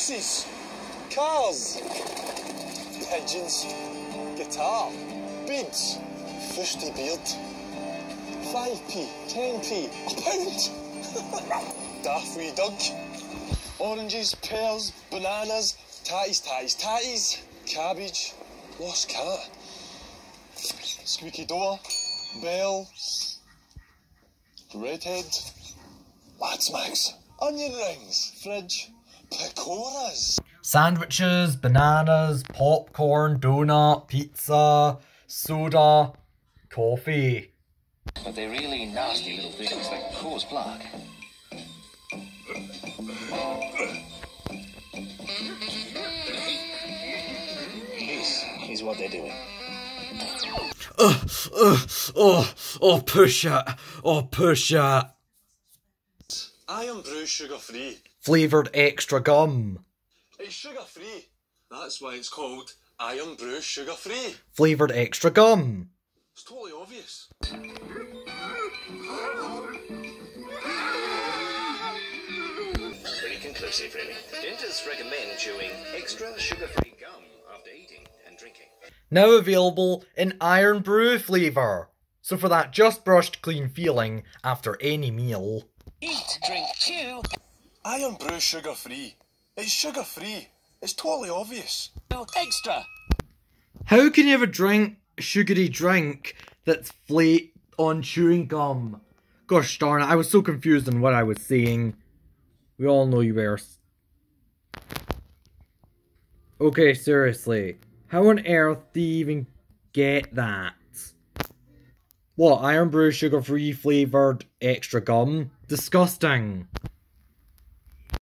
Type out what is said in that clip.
horses, cars, pigeons, guitar, beads, fusty beard, 5p, 10p, a pound, wee dog, oranges, pears, bananas, tatties, tatties, tatties, cabbage, lost cat, squeaky door, bell, redhead, lads mags, onion rings, fridge, pecoras. Sandwiches, bananas, popcorn, donut, pizza, soda, coffee. But they're really nasty little things that cause plaque. This is what they're doing. Ugh, ugh, oh, oh, push it, oh, push it. Irn-Bru sugar free. Flavoured extra gum. It's sugar free. That's why it's called Irn-Bru sugar free. Flavoured extra gum. It's totally obvious. Pretty conclusive, really. Dentists recommend chewing extra sugar-free gum after eating and drinking. Now available in Irn-Bru flavour. So for that just brushed clean feeling after any meal. Eat, drink, chew. Irn-Bru sugar free. It's sugar free. It's totally obvious. Extra. How can you have a drink, sugary drink, that's flat on chewing gum? Gosh darn it, I was so confused on what I was saying. We all know you were. Okay, seriously. How on earth do you even get that? What, Irn-Bru sugar free flavoured extra gum? Disgusting.